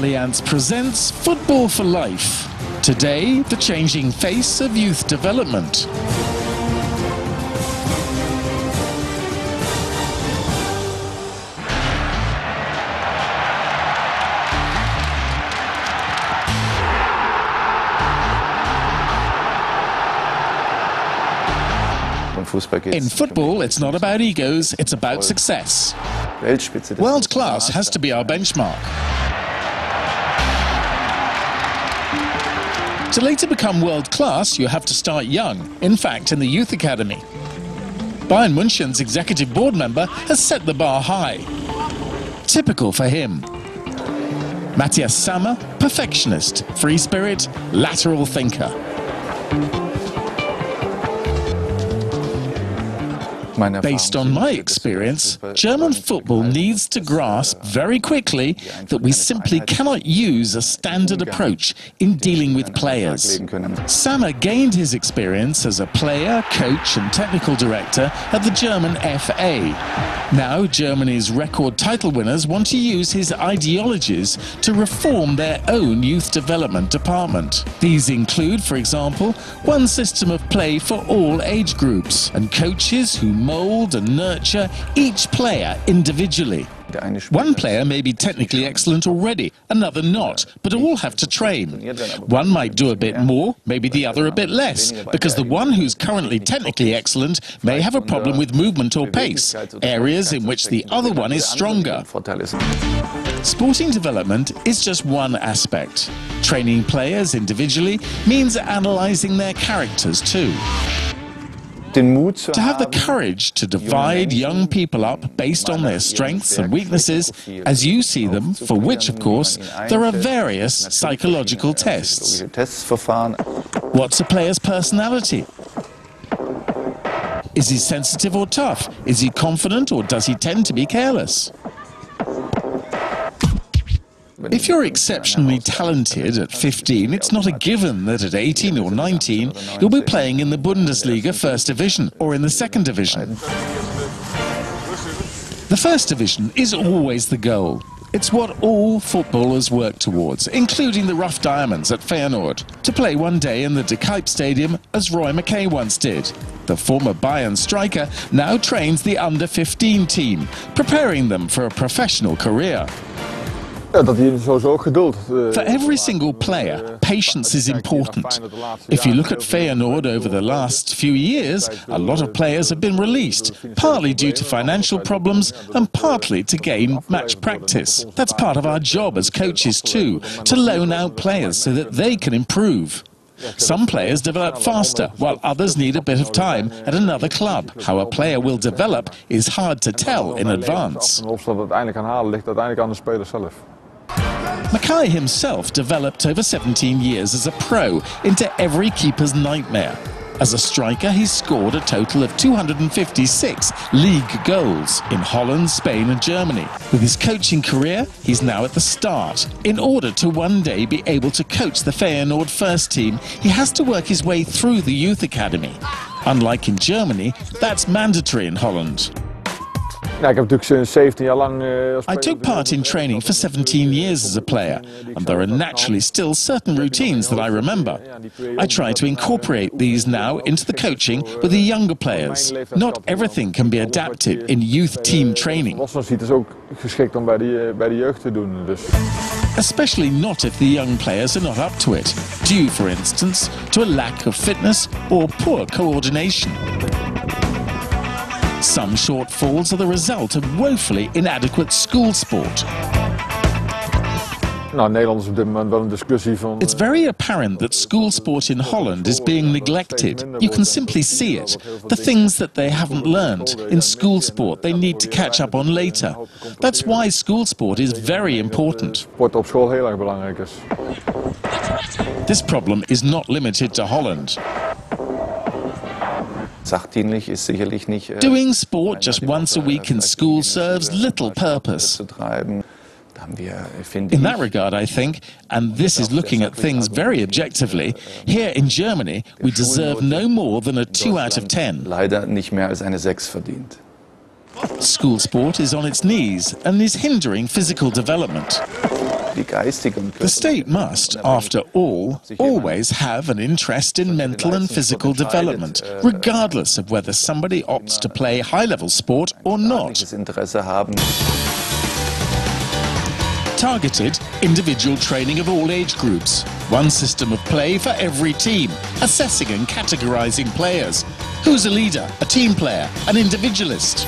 Allianz presents Football for Life. Today, the changing face of youth development. In football, it's not about egos, it's about success. World class has to be our benchmark. To later become world class, you have to start young, in fact, in the youth academy. Bayern München's executive board member has set the bar high. Typical for him. Matthias Sammer, perfectionist, free spirit, lateral thinker. Based on my experience, German football needs to grasp very quickly that we simply cannot use a standard approach in dealing with players. Sammer gained his experience as a player, coach and technical director at the German FA. Now Germany's record title winners want to use his ideologies to reform their own youth development department. These include, for example, one system of play for all age groups and coaches who mould and nurture each player individually. One player may be technically excellent already, another not, but all have to train. One might do a bit more, maybe the other a bit less, because the one who's currently technically excellent may have a problem with movement or pace, areas in which the other one is stronger. Sporting development is just one aspect. Training players individually means analysing their characters too. To have the courage to divide young people up based on their strengths and weaknesses as you see them, for which, of course, there are various psychological tests. What's a player's personality? Is he sensitive or tough? Is he confident or does he tend to be careless? If you're exceptionally talented at 15, it's not a given that at 18 or 19 you'll be playing in the Bundesliga First Division or in the Second Division. The First Division is always the goal. It's what all footballers work towards, including the Rough Diamonds at Feyenoord, to play one day in the De Kuip Stadium as Roy Makaay once did. The former Bayern striker now trains the under-15 team, preparing them for a professional career. Eh, For every single player, patience is important. If you look at Feyenoord over the last few years, a lot of players have been released, partly due to financial problems and partly to gain match practice. That's part of our job as coaches too, to loan out players so that they can improve. Some players develop faster, while others need a bit of time at another club. How a player will develop is hard to tell in advance. Makaay himself developed over 17 years as a pro into every keeper's nightmare. As a striker, he scored a total of 256 league goals in Holland, Spain and Germany. With his coaching career, he's now at the start. In order to one day be able to coach the Feyenoord first team, he has to work his way through the youth academy. Unlike in Germany, that's mandatory in Holland. I took part in training for 17 years as a player, and there are naturally still certain routines that I remember. I try to incorporate these now into the coaching with the younger players. Not everything can be adapted in youth team training. Especially not if the young players are not up to it, due, for instance, to a lack of fitness or poor coordination. Some shortfalls are the result of woefully inadequate school sport. It's very apparent that school sport in Holland is being neglected. You can simply see it. The things that they haven't learned in school sport they need to catch up on later. That's why school sport is very important. This problem is not limited to Holland. Äh, Doing sport just once a week in school serves little purpose. In that regard, I think, and this is looking at things very objectively, here in Germany, we deserve no more than a 2 out of 10. School sport is on its knees and is hindering physical development. The state must, after all, always have an interest in mental and physical development, regardless of whether somebody opts to play high-level sport or not. Targeted individual training of all age groups. One system of play for every team, assessing and categorizing players. Who's a leader, a team player, an individualist?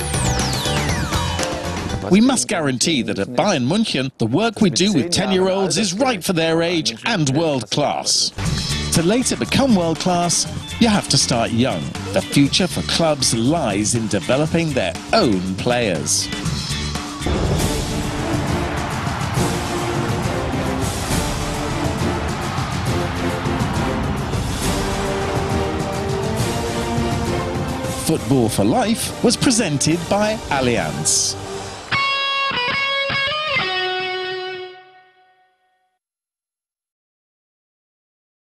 We must guarantee that at Bayern München, the work we do with 10-year-olds is right for their age and world-class. To later become world-class, you have to start young. The future for clubs lies in developing their own players. Football for Life was presented by Allianz.